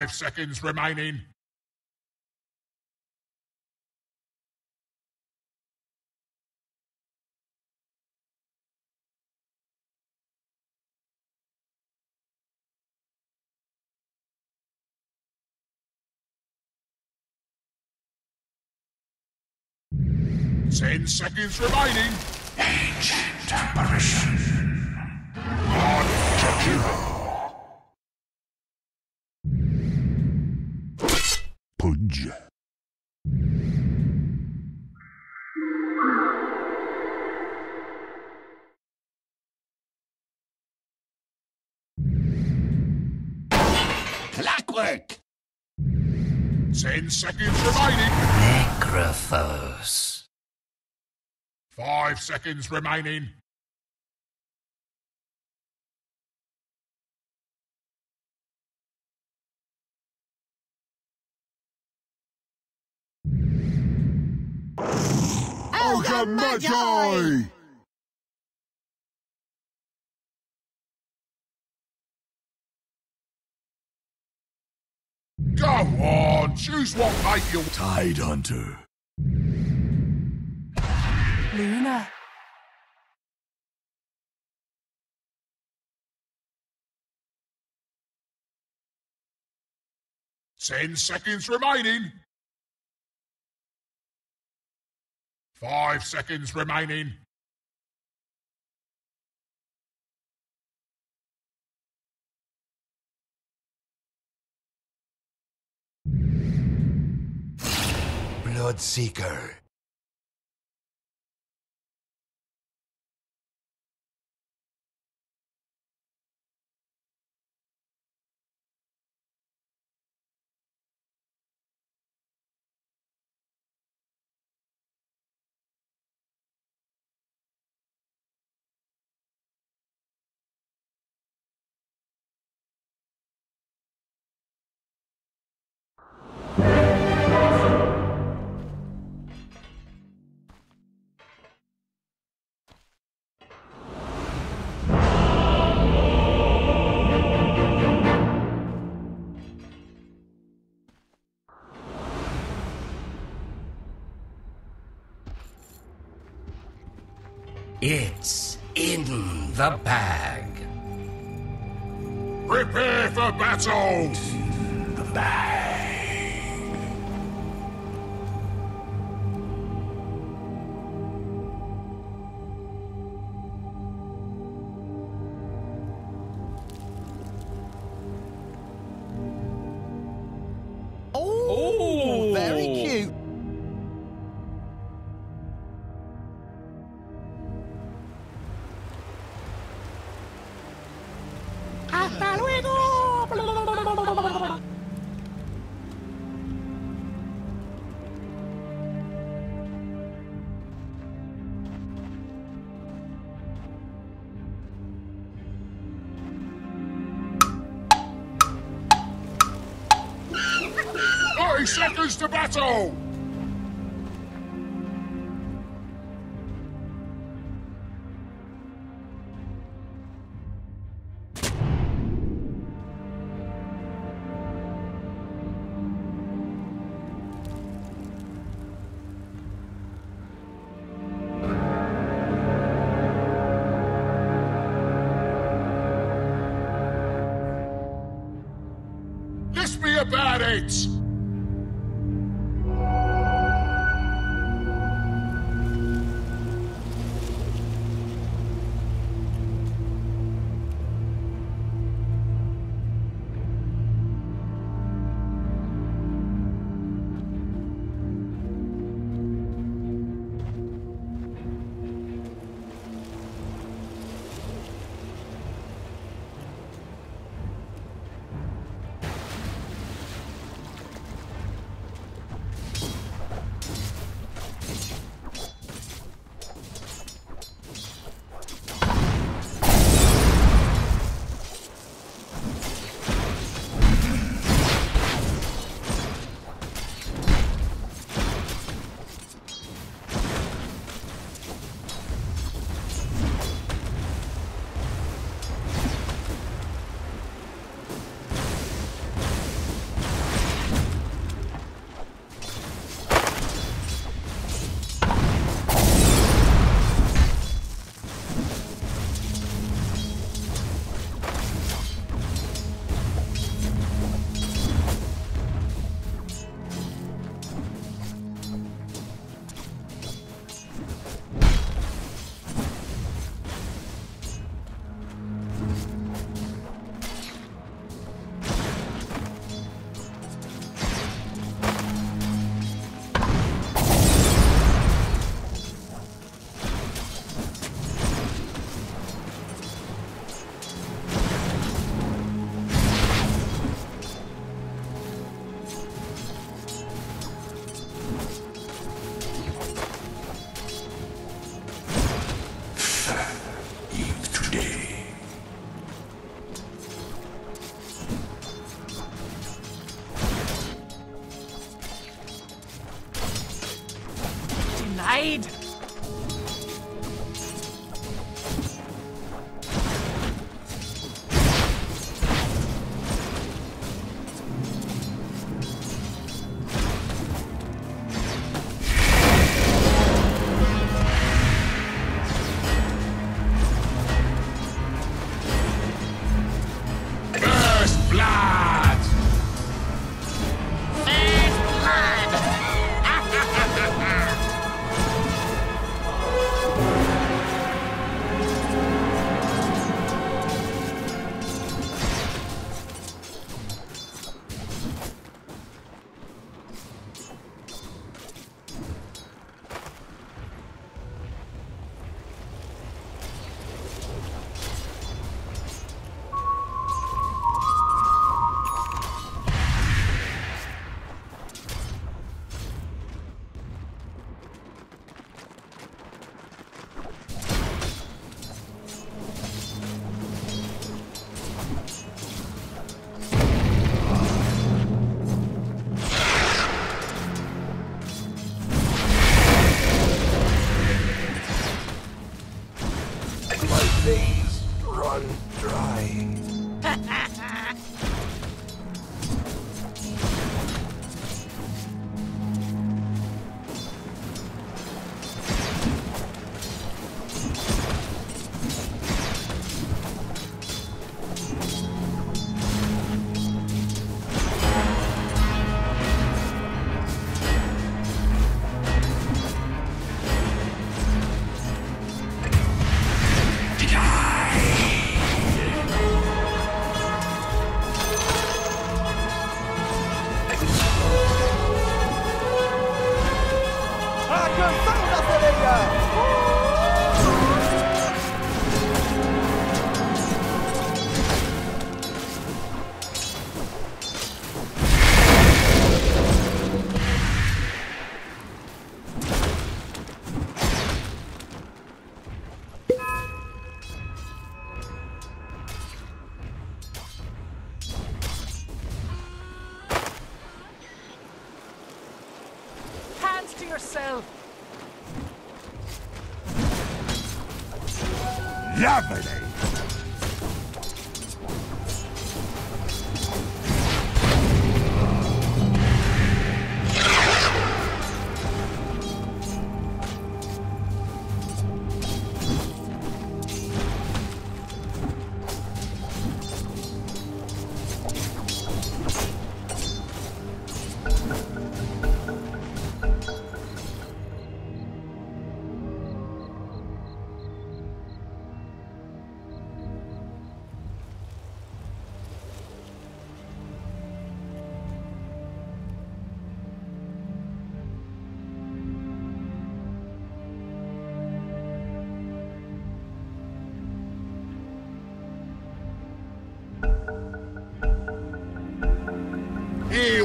Five seconds remaining. Ten seconds remaining. Ancient apparition. On to Ten seconds remaining. Necrophos. Five seconds remaining. Ogre Magi! Go on, choose what mate you'll Tide Hunter. Luna. Ten seconds remaining. Five seconds remaining. Bloodseeker. The bag. Prepare for battle. The bag. Battle. Let's be about it.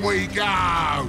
We go!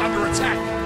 under attack.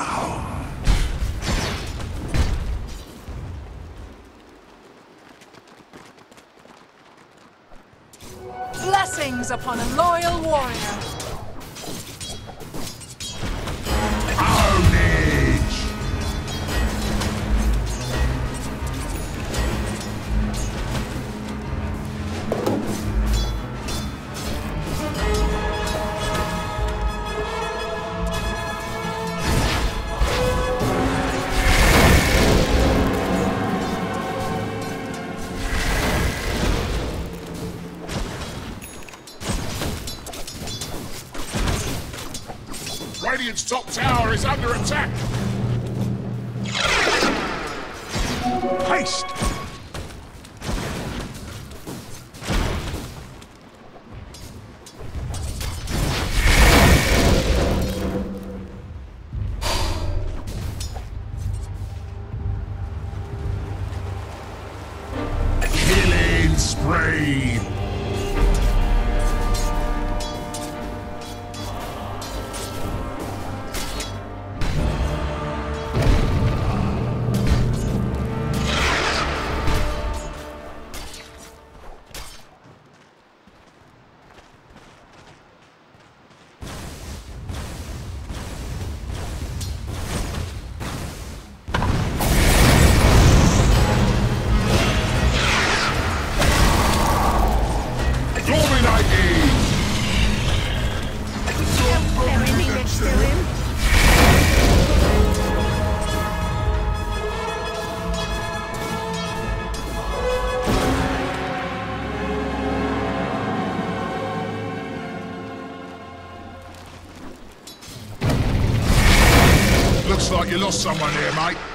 Out! Blessings upon a loyal warrior. Radiant's top tower is under attack. Haste! Like you lost someone here, mate.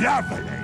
Lovely.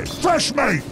Fresh meat!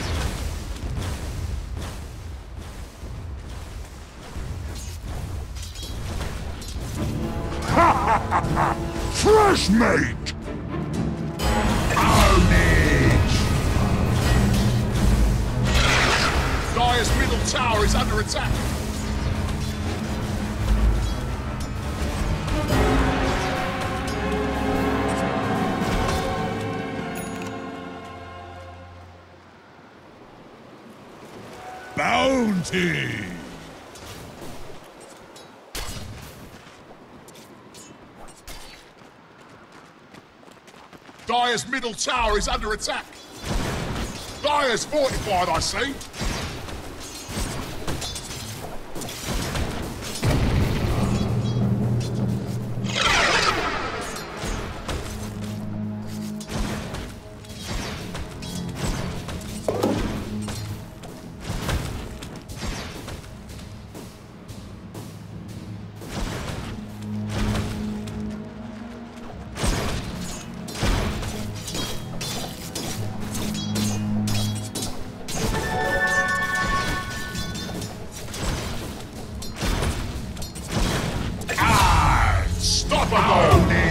Bounty! Dire's middle tower is under attack. Dire's fortified, I see. Unstoppable!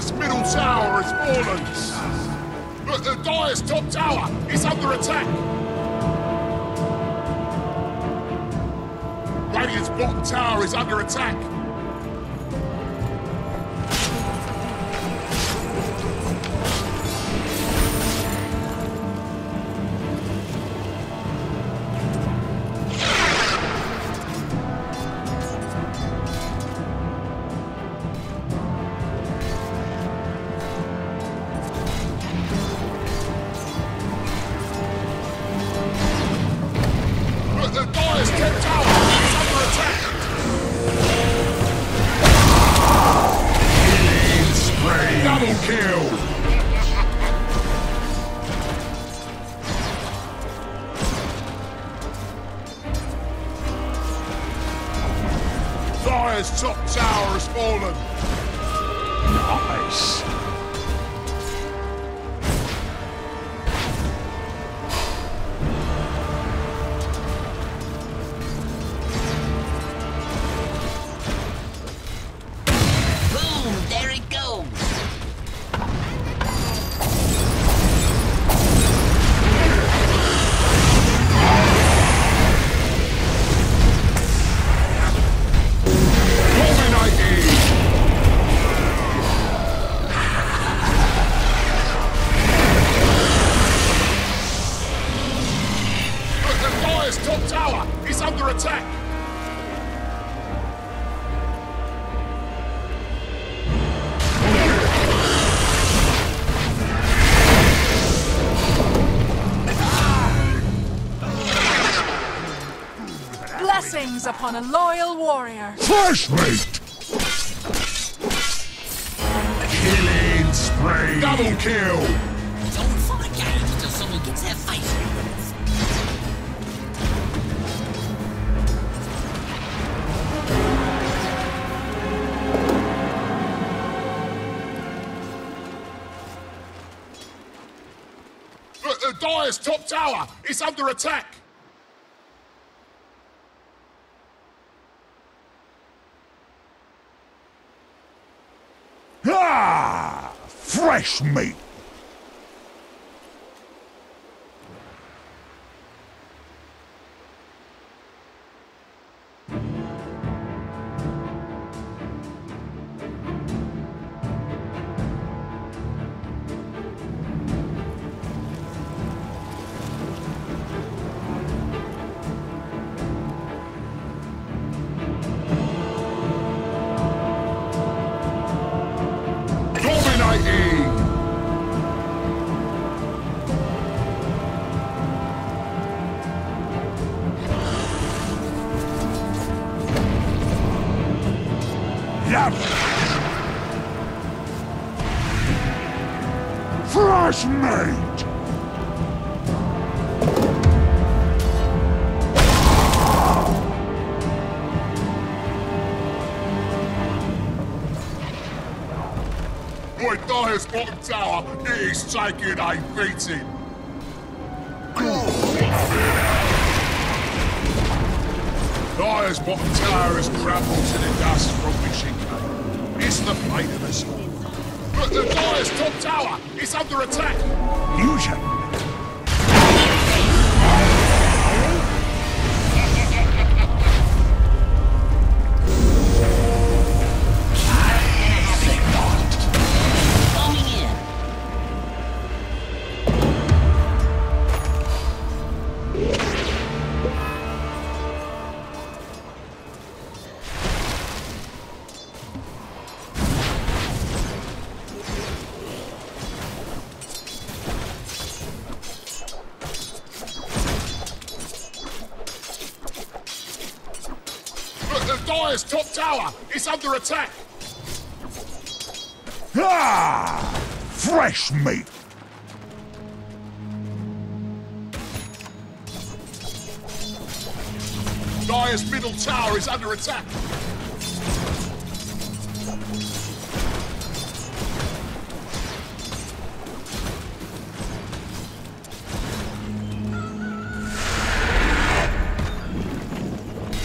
Dire's middle tower has fallen. But the Dire's top tower is under attack. Radiant's bottom tower is under attack. Fallen. Nice! Fresh meat! Killing spree. Double kill. Don't forget until someone gets their face Dire's top tower is under attack. Ah! Fresh meat! Dominating. Boy, Dire's bottom tower is taking a beating. Dire's bottom tower has crumbled to the dust from Michigan. It's the fate of us all. The Dire's top tower is under attack. Fusion! Tower is under attack. Ah! Fresh meat! Dire's middle tower is under attack.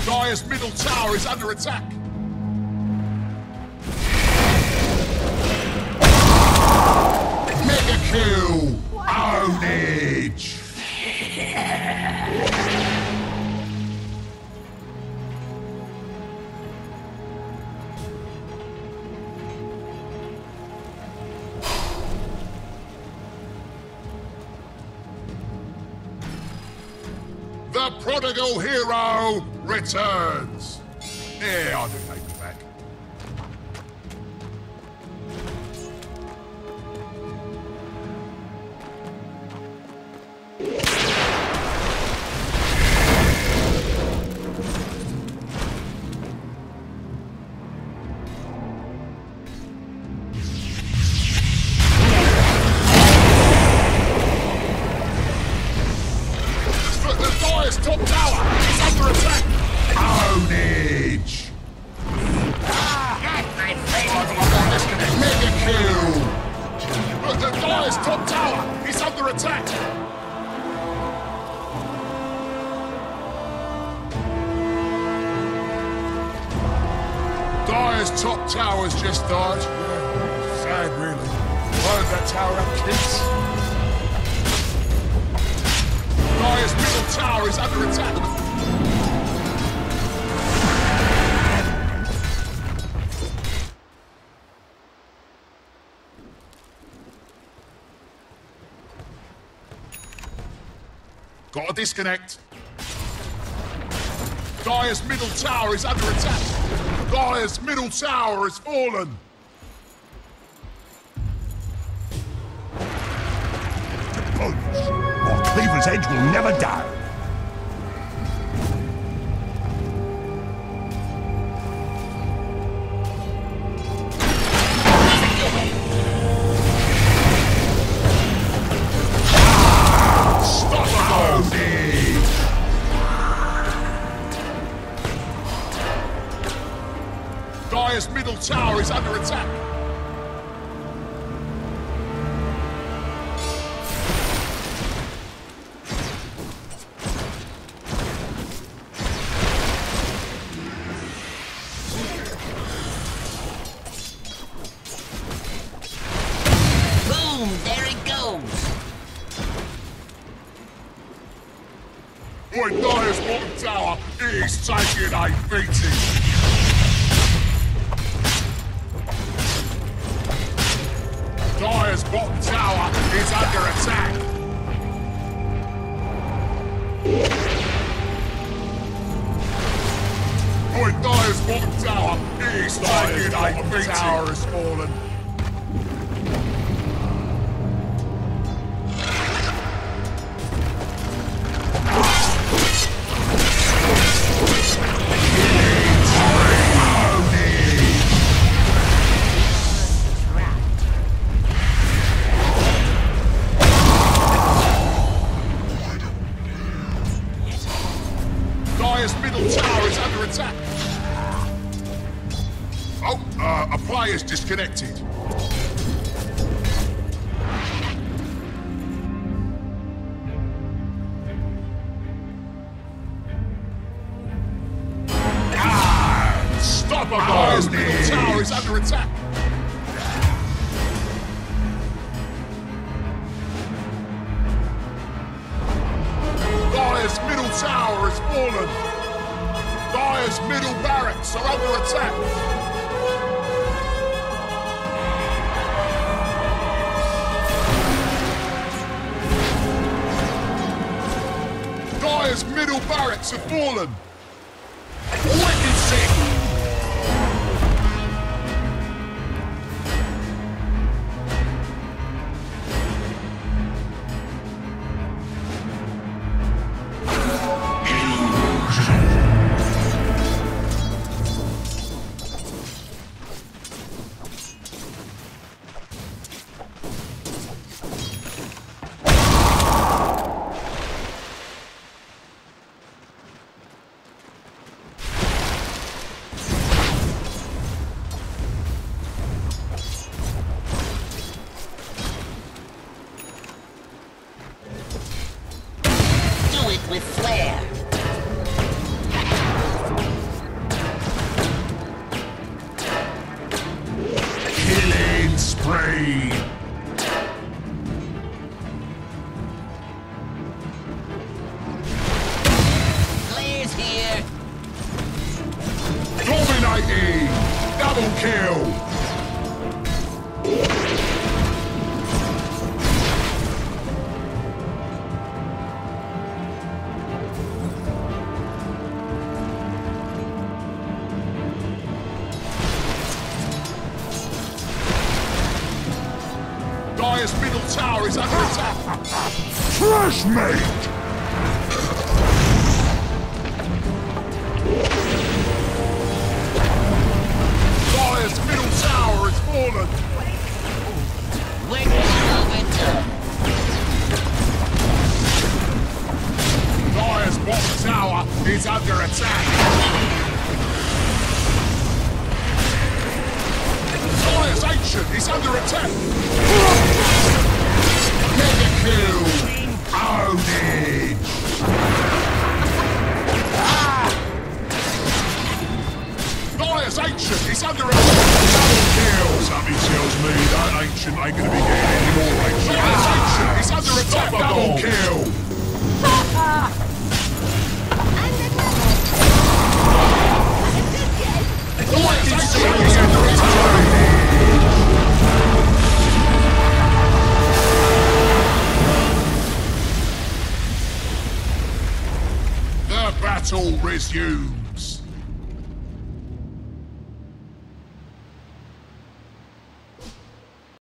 Dire's middle tower is under attack. Ownage! The prodigal hero returns. Disconnect. Dire's middle tower is under attack. Dire's middle tower has fallen. The Punch! Or Cleaver's Edge will never die! East tower is like tower fallen. tower has fallen. Dire's middle barracks are under attack. Dire's middle barracks have fallen. with flair. under attack!